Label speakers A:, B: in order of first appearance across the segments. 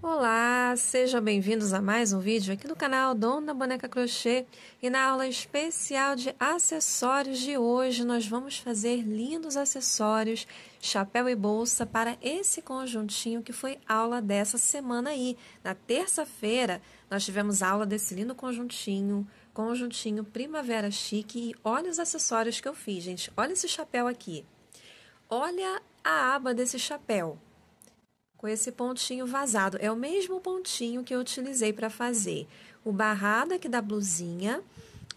A: Olá, sejam bem-vindos a mais um vídeo aqui no canal Dona Boneca Crochê e na aula especial de acessórios de hoje nós vamos fazer lindos acessórios, chapéu e bolsa para esse conjuntinho que foi aula dessa semana aí. Na terça-feira nós tivemos aula desse lindo conjuntinho, conjuntinho Primavera Chique e olha os acessórios que eu fiz, gente. Olha esse chapéu aqui. Olha a aba desse chapéu com esse pontinho vazado. É o mesmo pontinho que eu utilizei para fazer o barrado aqui da blusinha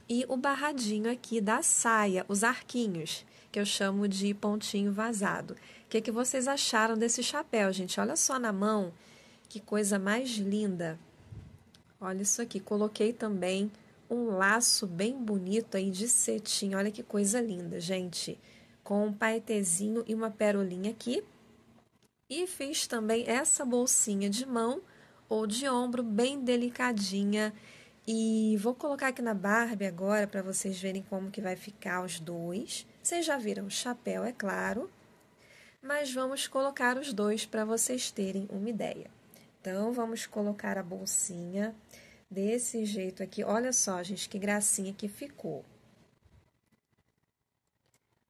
A: e o barradinho aqui da saia, os arquinhos, que eu chamo de pontinho vazado. O que, que vocês acharam desse chapéu, gente? Olha só na mão, que coisa mais linda. Olha isso aqui, coloquei também um laço bem bonito aí de cetim. Olha que coisa linda, gente. Com um paetezinho e uma perolinha aqui e fiz também essa bolsinha de mão ou de ombro bem delicadinha. E vou colocar aqui na Barbie agora para vocês verem como que vai ficar os dois. Vocês já viram o chapéu, é claro. Mas vamos colocar os dois para vocês terem uma ideia. Então, vamos colocar a bolsinha desse jeito aqui. Olha só, gente, que gracinha que ficou.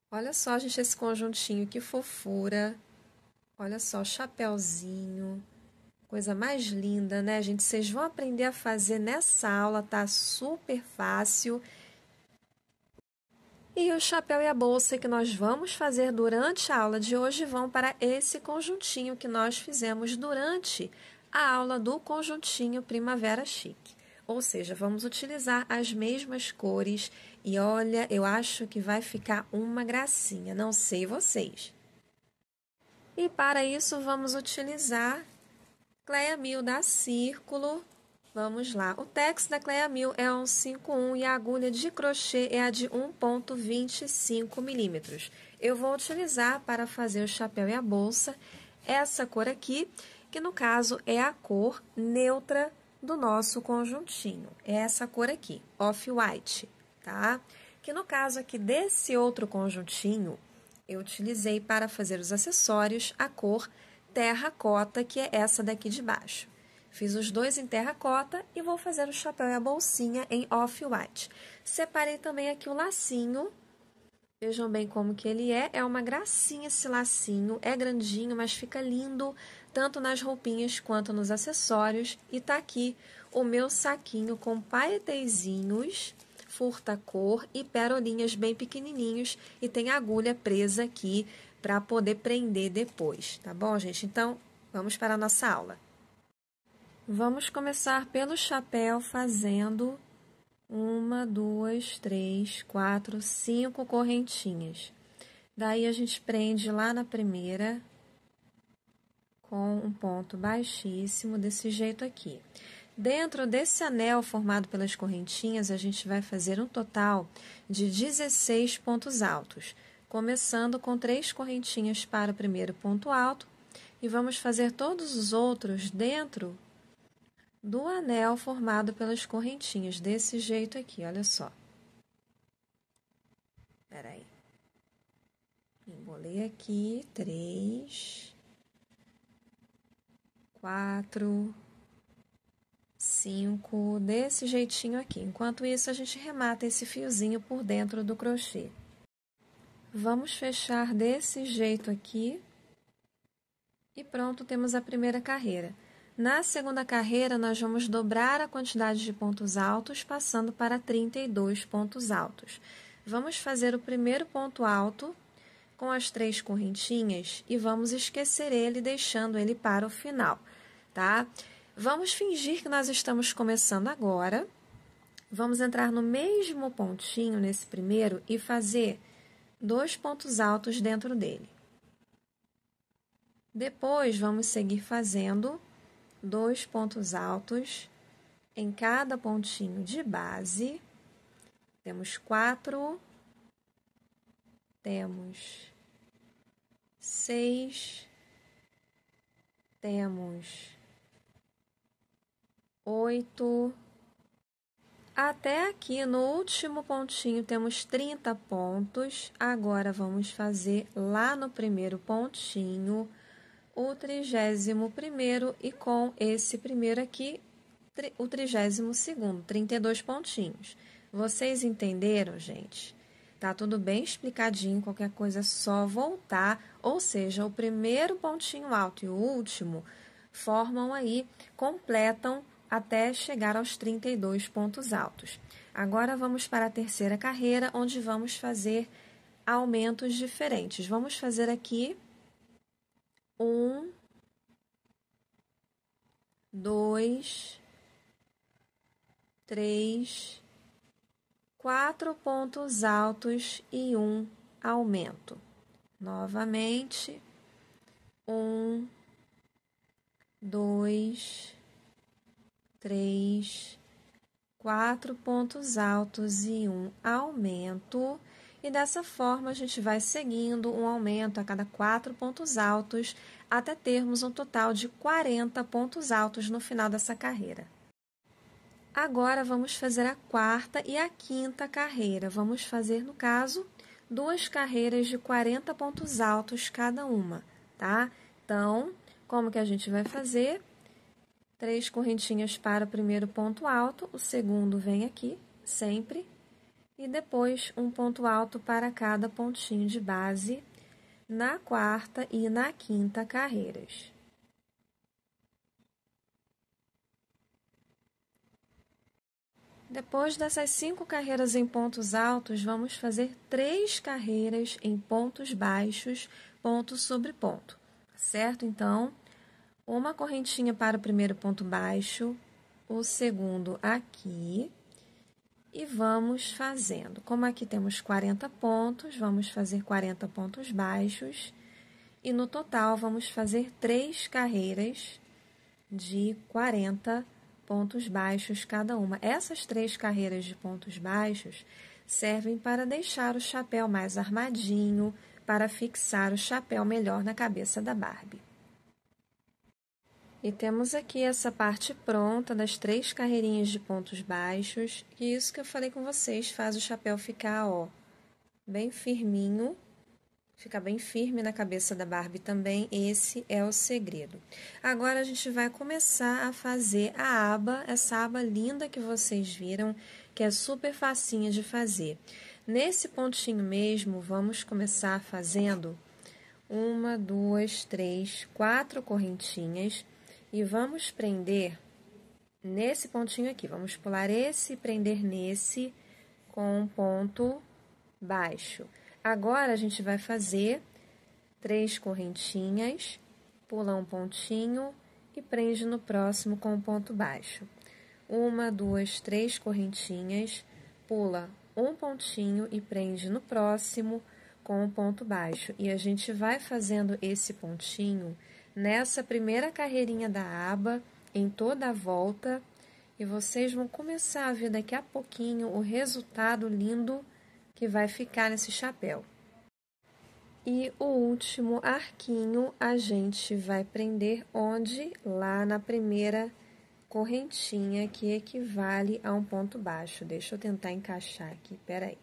A: Olha só, gente, esse conjuntinho, que fofura. Olha só, chapéuzinho. Coisa mais linda, né, gente? Vocês vão aprender a fazer nessa aula, tá super fácil. E o chapéu e a bolsa que nós vamos fazer durante a aula de hoje vão para esse conjuntinho que nós fizemos durante a aula do conjuntinho Primavera Chique. Ou seja, vamos utilizar as mesmas cores e olha, eu acho que vai ficar uma gracinha, não sei vocês. E para isso vamos utilizar Cleia Mil da Círculo. Vamos lá. O tex da Cleia Mil é um 5,1 e a agulha de crochê é a de 1,25 milímetros. Eu vou utilizar para fazer o chapéu e a bolsa essa cor aqui, que no caso é a cor neutra do nosso conjuntinho. É essa cor aqui, off-white, tá? Que no caso aqui desse outro conjuntinho, eu utilizei para fazer os acessórios a cor terracota, que é essa daqui de baixo. Fiz os dois em terracota e vou fazer o chapéu e a bolsinha em off-white. Separei também aqui o lacinho. Vejam bem como que ele é. É uma gracinha esse lacinho. É grandinho, mas fica lindo tanto nas roupinhas quanto nos acessórios. E tá aqui o meu saquinho com paetezinhos furta-cor e perolinhas bem pequenininhos e tem agulha presa aqui para poder prender depois, tá bom, gente? Então, vamos para a nossa aula. Vamos começar pelo chapéu fazendo uma, duas, três, quatro, cinco correntinhas. Daí a gente prende lá na primeira com um ponto baixíssimo desse jeito aqui. Dentro desse anel formado pelas correntinhas, a gente vai fazer um total de 16 pontos altos, começando com três correntinhas para o primeiro ponto alto e vamos fazer todos os outros dentro do anel formado pelas correntinhas, desse jeito aqui, olha só. Espera aí. Embolei aqui, três, quatro, cinco, desse jeitinho aqui. Enquanto isso, a gente remata esse fiozinho por dentro do crochê. Vamos fechar desse jeito aqui. E pronto, temos a primeira carreira. Na segunda carreira, nós vamos dobrar a quantidade de pontos altos, passando para 32 pontos altos. Vamos fazer o primeiro ponto alto com as três correntinhas e vamos esquecer ele, deixando ele para o final, tá? Vamos fingir que nós estamos começando agora. Vamos entrar no mesmo pontinho nesse primeiro e fazer dois pontos altos dentro dele. Depois, vamos seguir fazendo dois pontos altos em cada pontinho de base. Temos quatro, temos seis, temos oito. Até aqui no último pontinho temos 30 pontos. Agora vamos fazer lá no primeiro pontinho o trigésimo primeiro e com esse primeiro aqui, o trigésimo segundo, 32 pontinhos. Vocês entenderam, gente? Tá tudo bem explicadinho, qualquer coisa é só voltar, ou seja, o primeiro pontinho alto e o último formam aí, completam até chegar aos 32 pontos altos. Agora vamos para a terceira carreira, onde vamos fazer aumentos diferentes. Vamos fazer aqui um, dois, três, quatro pontos altos e um aumento. Novamente, um, dois, três, quatro pontos altos e um aumento. E dessa forma a gente vai seguindo um aumento a cada quatro pontos altos até termos um total de 40 pontos altos no final dessa carreira. Agora vamos fazer a quarta e a quinta carreira. Vamos fazer, no caso, duas carreiras de 40 pontos altos cada uma, tá? Então, como que a gente vai fazer? Três correntinhas para o primeiro ponto alto, o segundo vem aqui, sempre, e depois um ponto alto para cada pontinho de base na quarta e na quinta carreiras. Depois dessas cinco carreiras em pontos altos, vamos fazer três carreiras em pontos baixos, ponto sobre ponto, certo? Então, uma correntinha para o primeiro ponto baixo, o segundo aqui, e vamos fazendo. Como aqui temos 40 pontos, vamos fazer 40 pontos baixos, e no total vamos fazer três carreiras de 40 pontos baixos cada uma. Essas três carreiras de pontos baixos servem para deixar o chapéu mais armadinho, para fixar o chapéu melhor na cabeça da Barbie. E temos aqui essa parte pronta das três carreirinhas de pontos baixos. E isso que eu falei com vocês faz o chapéu ficar, ó, bem firminho Fica bem firme na cabeça da Barbie também, esse é o segredo. Agora a gente vai começar a fazer a aba, essa aba linda que vocês viram, que é super facinha de fazer. Nesse pontinho mesmo, vamos começar fazendo uma, duas, três, quatro correntinhas e vamos prender nesse pontinho aqui. Vamos pular esse e prender nesse com um ponto baixo. Agora, a gente vai fazer três correntinhas, pula um pontinho e prende no próximo com um ponto baixo. Uma, duas, três correntinhas, pula um pontinho e prende no próximo com um ponto baixo. E a gente vai fazendo esse pontinho nessa primeira carreirinha da aba, em toda a volta, e vocês vão começar a ver daqui a pouquinho o resultado lindo que vai ficar nesse chapéu. E o último arquinho a gente vai prender onde? Lá na primeira correntinha, que equivale a um ponto baixo. Deixa eu tentar encaixar aqui, peraí.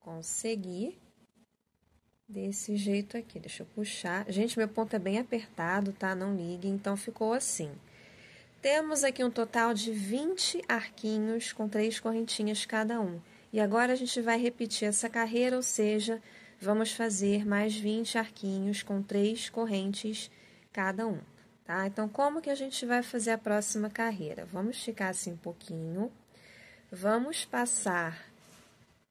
A: Consegui. Desse jeito aqui, deixa eu puxar. Gente, meu ponto é bem apertado, tá? Não ligue, então ficou assim. Temos aqui um total de 20 arquinhos com três correntinhas cada um. E agora a gente vai repetir essa carreira, ou seja, vamos fazer mais 20 arquinhos com três correntes cada um, tá? Então, como que a gente vai fazer a próxima carreira? Vamos esticar assim um pouquinho, vamos passar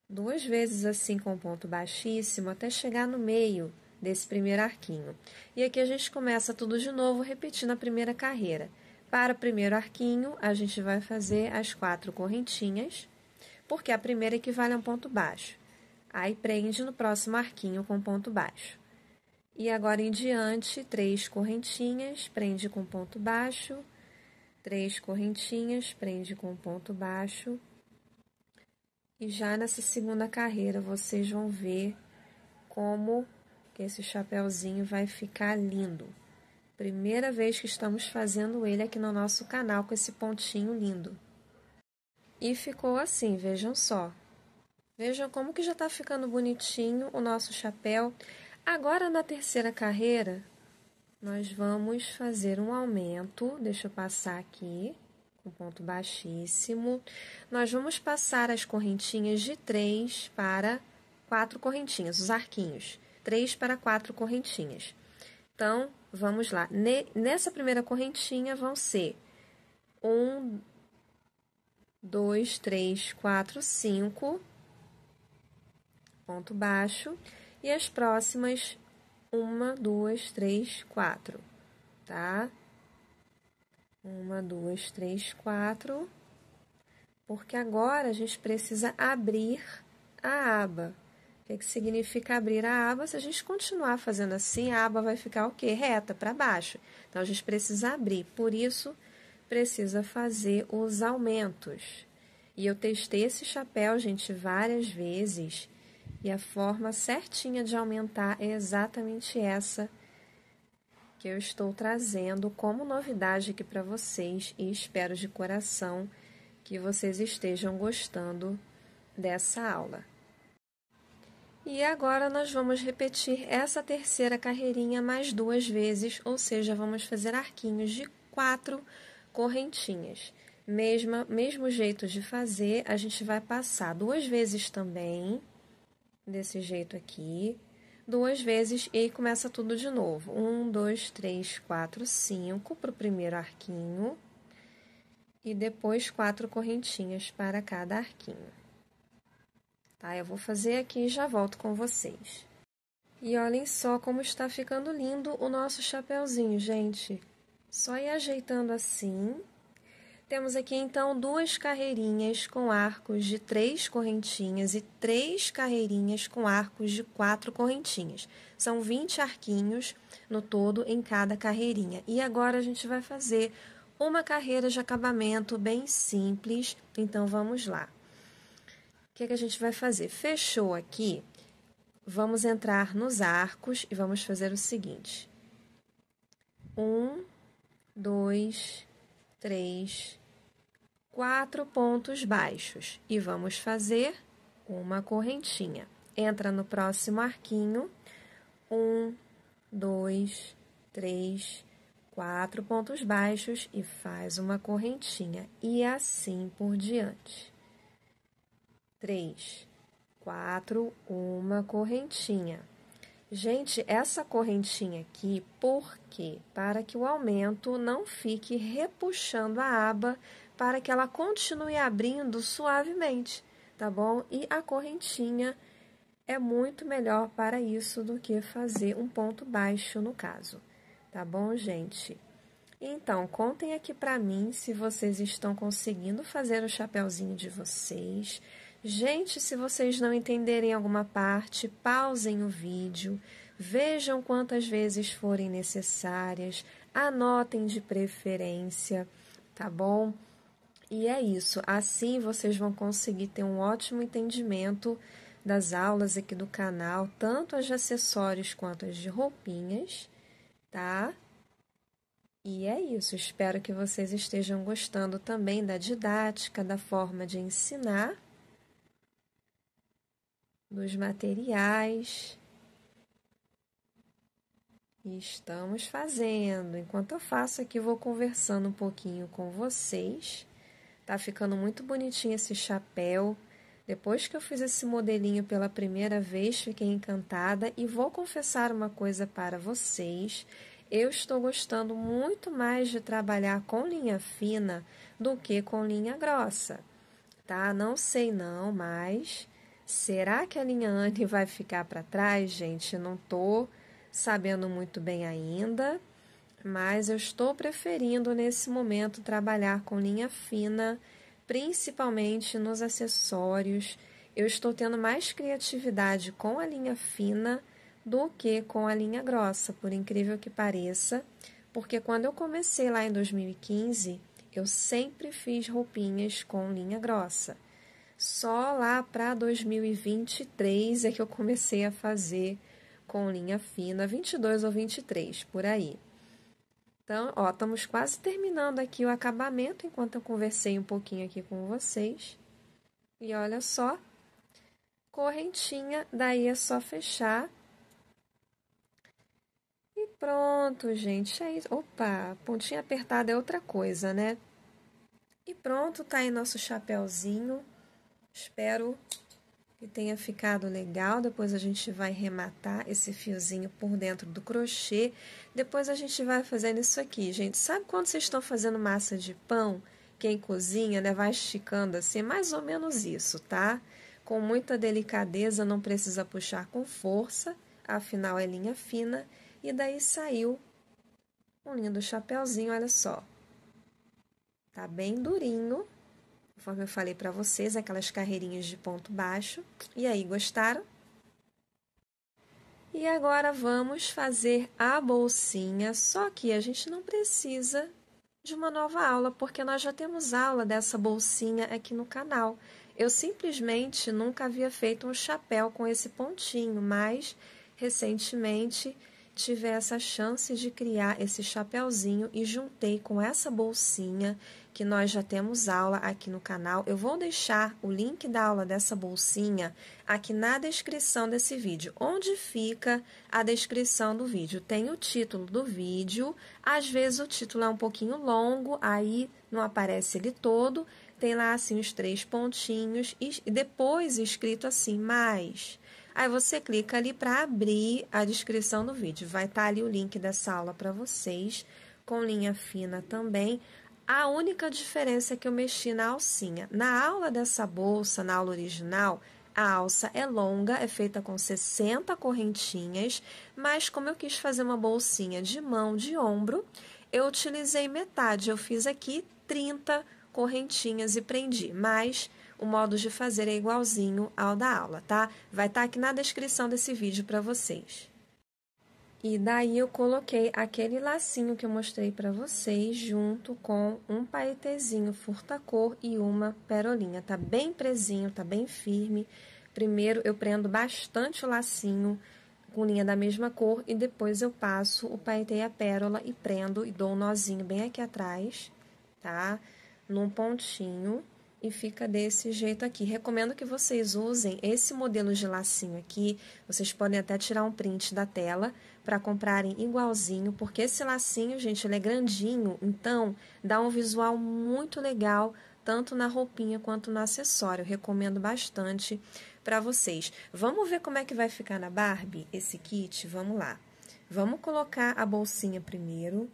A: duas vezes assim com ponto baixíssimo até chegar no meio desse primeiro arquinho. E aqui a gente começa tudo de novo, repetindo a primeira carreira. Para o primeiro arquinho, a gente vai fazer as quatro correntinhas, porque a primeira equivale a um ponto baixo. Aí prende no próximo arquinho com ponto baixo. E agora em diante, três correntinhas, prende com ponto baixo, três correntinhas, prende com ponto baixo. E já nessa segunda carreira, vocês vão ver como que esse chapéuzinho vai ficar lindo. Primeira vez que estamos fazendo ele aqui no nosso canal com esse pontinho lindo. E ficou assim, vejam só. Vejam como que já está ficando bonitinho o nosso chapéu. Agora, na terceira carreira, nós vamos fazer um aumento, deixa eu passar aqui, ponto baixíssimo. Nós vamos passar as correntinhas de três para quatro correntinhas, os arquinhos, três para quatro correntinhas. Então, vamos lá. Nessa primeira correntinha vão ser um, dois, três, quatro, cinco, ponto baixo, e as próximas uma, duas, três, quatro, tá? Uma, duas, três, quatro. Porque agora a gente precisa abrir a aba. O que, que significa abrir a aba? Se a gente continuar fazendo assim, a aba vai ficar o quê? Reta, para baixo. Então, a gente precisa abrir. Por isso, precisa fazer os aumentos. E eu testei esse chapéu, gente, várias vezes. E a forma certinha de aumentar é exatamente essa que eu estou trazendo como novidade aqui para vocês e espero de coração que vocês estejam gostando dessa aula. E agora nós vamos repetir essa terceira carreirinha mais duas vezes, ou seja, vamos fazer arquinhos de quatro correntinhas. Mesma, mesmo jeito de fazer, a gente vai passar duas vezes também desse jeito aqui, duas vezes e começa tudo de novo. Um, dois, três, quatro, cinco para o primeiro arquinho e depois quatro correntinhas para cada arquinho. Tá? Eu vou fazer aqui e já volto com vocês. E olhem só como está ficando lindo o nosso chapéuzinho, gente. Só ir ajeitando assim temos aqui então duas carreirinhas com arcos de três correntinhas e três carreirinhas com arcos de quatro correntinhas. São 20 arquinhos no todo em cada carreirinha. E agora a gente vai fazer uma carreira de acabamento bem simples. Então vamos lá. O que, é que a gente vai fazer? Fechou aqui, vamos entrar nos arcos e vamos fazer o seguinte: um, dois, três, quatro pontos baixos e vamos fazer uma correntinha. Entra no próximo arquinho, um, dois, três, quatro pontos baixos e faz uma correntinha, e assim por diante. Três, quatro, uma correntinha. Gente, essa correntinha aqui, por quê? Para que o aumento não fique repuxando a aba para que ela continue abrindo suavemente, tá bom? E a correntinha é muito melhor para isso do que fazer um ponto baixo no caso, tá bom, gente? Então, contem aqui para mim se vocês estão conseguindo fazer o chapéuzinho de vocês. Gente, se vocês não entenderem alguma parte, pausem o vídeo, vejam quantas vezes forem necessárias, anotem de preferência, tá bom? E é isso. Assim vocês vão conseguir ter um ótimo entendimento das aulas aqui do canal, tanto as de acessórios quanto as de roupinhas, tá? E é isso. Espero que vocês estejam gostando também da didática, da forma de ensinar, dos materiais. E estamos fazendo. Enquanto eu faço aqui, vou conversando um pouquinho com vocês Tá ficando muito bonitinho esse chapéu. Depois que eu fiz esse modelinho pela primeira vez, fiquei encantada e vou confessar uma coisa para vocês. Eu estou gostando muito mais de trabalhar com linha fina do que com linha grossa, tá? Não sei não, mas será que a linha Anne vai ficar para trás, gente? Não tô sabendo muito bem ainda mas eu estou preferindo nesse momento trabalhar com linha fina, principalmente nos acessórios. Eu estou tendo mais criatividade com a linha fina do que com a linha grossa, por incrível que pareça, porque quando eu comecei lá em 2015, eu sempre fiz roupinhas com linha grossa. Só lá para 2023 é que eu comecei a fazer com linha fina, 22 ou 23, por aí. Então, ó, estamos quase terminando aqui o acabamento enquanto eu conversei um pouquinho aqui com vocês. E olha só, correntinha, daí é só fechar. E pronto, gente. É isso. Opa, pontinha apertada é outra coisa, né? E pronto, tá aí nosso chapéuzinho. Espero que tenha ficado legal. Depois a gente vai rematar esse fiozinho por dentro do crochê. Depois a gente vai fazendo isso aqui, gente. Sabe quando vocês estão fazendo massa de pão? Quem cozinha, né, vai esticando assim, mais ou menos isso, tá? Com muita delicadeza, não precisa puxar com força, afinal é linha fina. E daí saiu um lindo chapéuzinho, olha só. Tá bem durinho, conforme eu falei para vocês, aquelas carreirinhas de ponto baixo. E aí, gostaram? E agora vamos fazer a bolsinha, só que a gente não precisa de uma nova aula, porque nós já temos aula dessa bolsinha aqui no canal. Eu simplesmente nunca havia feito um chapéu com esse pontinho, mas recentemente tive essa chance de criar esse chapéuzinho e juntei com essa bolsinha que nós já temos aula aqui no canal. Eu vou deixar o link da aula dessa bolsinha aqui na descrição desse vídeo. Onde fica a descrição do vídeo? Tem o título do vídeo, às vezes o título é um pouquinho longo, aí não aparece ele todo, tem lá assim os três pontinhos e depois escrito assim, mais. Aí você clica ali para abrir a descrição do vídeo. Vai estar tá ali o link dessa aula para vocês, com linha fina também. A única diferença é que eu mexi na alcinha. Na aula dessa bolsa, na aula original, a alça é longa, é feita com 60 correntinhas, mas como eu quis fazer uma bolsinha de mão, de ombro, eu utilizei metade. Eu fiz aqui 30 correntinhas e prendi, mas o modo de fazer é igualzinho ao da aula, tá? Vai estar tá aqui na descrição desse vídeo para vocês. E daí eu coloquei aquele lacinho que eu mostrei para vocês junto com um paetezinho furta-cor e uma perolinha. Tá bem presinho, tá bem firme. Primeiro eu prendo bastante o lacinho com linha da mesma cor e depois eu passo o paetê e a pérola e prendo e dou um nozinho bem aqui atrás, tá? Num pontinho e fica desse jeito aqui. Recomendo que vocês usem esse modelo de lacinho aqui. Vocês podem até tirar um print da tela para comprarem igualzinho, porque esse lacinho, gente, ele é grandinho, então dá um visual muito legal tanto na roupinha quanto no acessório. recomendo bastante para vocês. Vamos ver como é que vai ficar na Barbie esse kit? Vamos lá. Vamos colocar a bolsinha primeiro.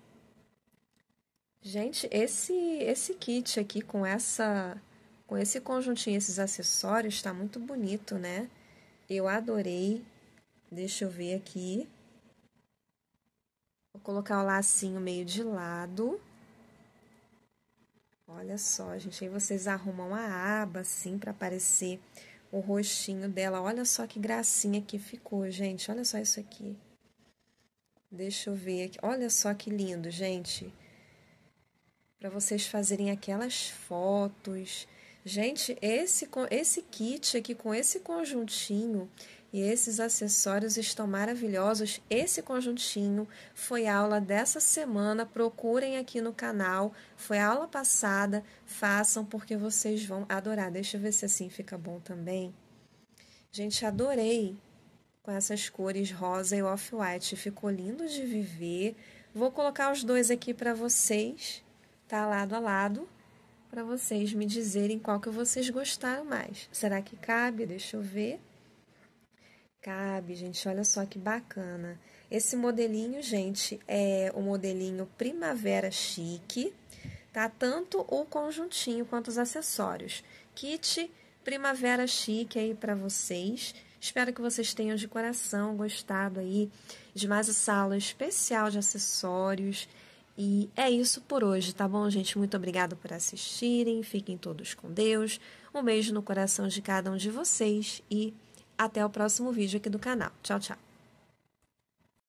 A: Gente, esse esse kit aqui com essa com esse conjuntinho, esses acessórios, está muito bonito, né? Eu adorei. Deixa eu ver aqui. Colocar o lacinho meio de lado. Olha só, gente, aí vocês arrumam a aba assim para aparecer o rostinho dela. Olha só que gracinha que ficou, gente. Olha só isso aqui. Deixa eu ver aqui. Olha só que lindo, gente. Para vocês fazerem aquelas fotos Gente, esse, esse kit aqui com esse conjuntinho e esses acessórios estão maravilhosos. Esse conjuntinho foi aula dessa semana. Procurem aqui no canal. Foi aula passada. Façam porque vocês vão adorar. Deixa eu ver se assim fica bom também. Gente, adorei com essas cores rosa e off-white. Ficou lindo de viver. Vou colocar os dois aqui para vocês, tá lado a lado para vocês me dizerem qual que vocês gostaram mais. Será que cabe? Deixa eu ver. Cabe, gente, olha só que bacana. Esse modelinho, gente, é o modelinho Primavera Chique, tá? Tanto o conjuntinho quanto os acessórios. Kit Primavera Chique aí para vocês. Espero que vocês tenham de coração gostado aí de mais essa aula especial de acessórios e é isso por hoje, tá bom, gente? Muito obrigada por assistirem. Fiquem todos com Deus. Um beijo no coração de cada um de vocês e até o próximo vídeo aqui do canal. Tchau, tchau.